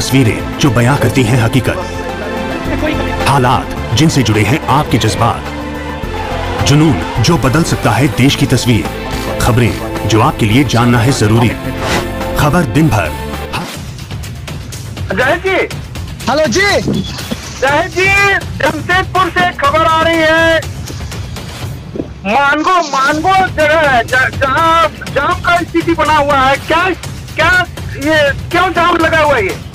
तस्वीरें जो बयां करती हैं हकीकत। हालात जिनसे जुड़े हैं आपके जज्बात। जुनून जो बदल सकता है देश की तस्वीर। खबरें जो आपके लिए जानना है ज़रूरी। खबर दिन भर। जी। हेलो जी। जी जमशेदपुर से खबर आ रही है। मानगो मानगो जगह है जहाँ जाम का स्थिति बना हुआ है क्या क्या ये क्यों जाम लगा हुआ है ये?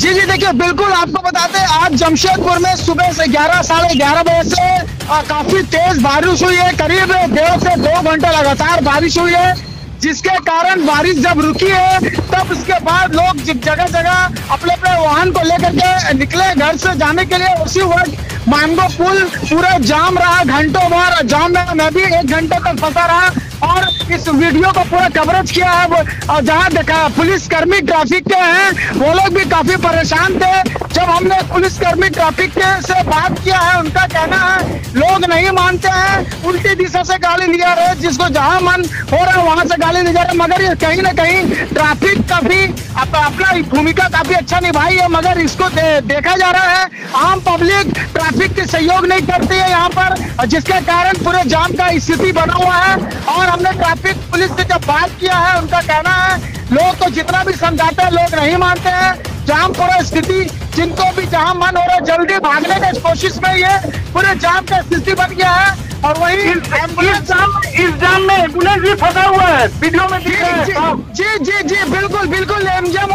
जी जी देखिए बिल्कुल आपको बताते हैं आज जमशेदपुर में सुबह से ग्यारह साढ़े ग्यारह बजे से आ, काफ़ी तेज बारिश हुई है करीब डेढ़ से दो घंटे लगातार बारिश हुई है जिसके कारण बारिश जब रुकी है तब उसके बाद लोग जगह जगह अपने अपने वाहन को लेकर के निकले घर से जाने के लिए उसी वक्त मानगो पुल पूरा जाम रहा घंटों भर जाम में मैं भी एक घंटे तक फंसा रहा और इस वीडियो को पूरा कवरेज किया है और जहाँ देखा पुलिस कर्मी ट्रैफ़िक के हैं वो लोग भी काफ़ी परेशान थे। जब हमने पुलिस कर्मी ट्रैफ़िक के से बात किया है उनका कहना है लोग नहीं मानते हैं उल्टी दिशा से गाली ले जा रहे जिसको जहाँ मन हो रहा है वहाँ से गाली ले जा रहे। मगर कहीं ना कहीं ट्रैफ़िक का भी अप, अपना भूमिका काफ़ी अच्छा निभाई है मगर इसको दे, देखा जा रहा है आम पब्लिक ट्रैफ़िक के सहयोग नहीं करती है यहाँ पर जिसके कारण पूरे जाम का स्थिति बना हुआ है और हमने ट्रैफ़िक पुलिस से जब बात किया है उनका कहना है लोग तो जितना भी समझाते हैं लोग नहीं मानते हैं। जाम पूरा स्थिति जिनको भी जहाँ मन हो रहा है जल्दी भागने की कोशिश में ये पूरे जाम का स्थिति बन गया है और वही इस इस जाम इस जाम में एंबुलेंस भी फंसा हुआ है वीडियो में दिख रहा है जी जी जी जी बिल्कुल बिल्कुल एमजीएम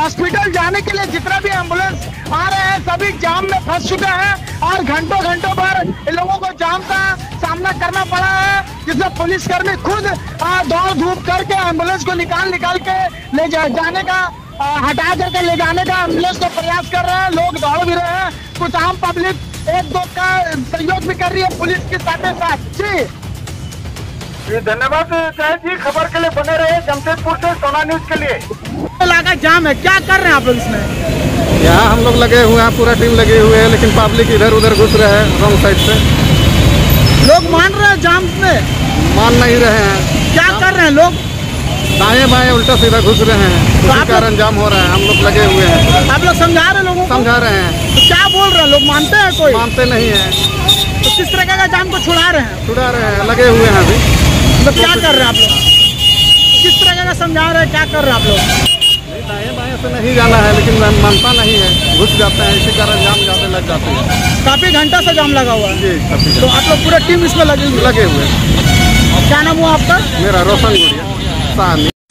हॉस्पिटल जाने के लिए जितना भी एंबुलेंस आ रहे हैं सभी जाम में फंस चुके हैं और घंटों घंटों पर इन लोगों को जाम का सामना करना पड़ा है। जिसमें पुलिसकर्मी खुद दौड़ धूप करके एंबुलेंस को निकाल निकाल के ले जा, जाने का आ, हटा करके ले जाने का एंबुलेंस को प्रयास कर रहे हैं। लोग दौड़ भी रहे हैं। कुछ आम पब्लिक एक दो का सहयोग भी कर रही है पुलिस के साथ साथ। जी। जी धन्यवाद जी। खबर के लिए बने रहे जमशेदपुर से सोना न्यूज़ के लिए। इलाका जाम है क्या कर रहे हैं आप लोग इसमें? यहाँ हम लोग लगे हुए हैं पूरा टीम लगे हुए हैं लेकिन पब्लिक इधर उधर घुस रहे हैं रॉन्ग साइड से। लोग मान रहे हैं जाम में? मान नहीं रहे हैं। क्या कर रहे हैं लोग? दाएँ बाएँ उल्टा सीधा घुस रहे हैं। उसी कारण जाम हो रहा है। हम लोग लगे हुए हैं। आप लोग समझा रहे हैं लोगों को? समझा रहे हैं। तो क्या बोल रहे हैं? लोग मानते हैं कोई? मानते नहीं है। तो किस तरह का जाम को छुड़ा रहे हैं? छुड़ा रहे हैं। लगे हुए हैं अभी। मतलब क्या कर रहे हैं आप लोग? किस तरह का समझा रहे हैं? क्या कर रहे हैं आप लोग? नहीं, दाएँ बाएँ से नहीं जाना है लेकिन मैं मानता नहीं है। घुस जाते हैं इसी कारण जाम ज़्यादा लग जाते हैं। काफ़ी घंटा से जाम लगा हुआ है। जी काफ़ी तो आप लोग पूरा टीम इसमें लगी हुई है। लगे हुए हैं। क्या नाम हुआ आपका? मेरा रोशन गुड़िया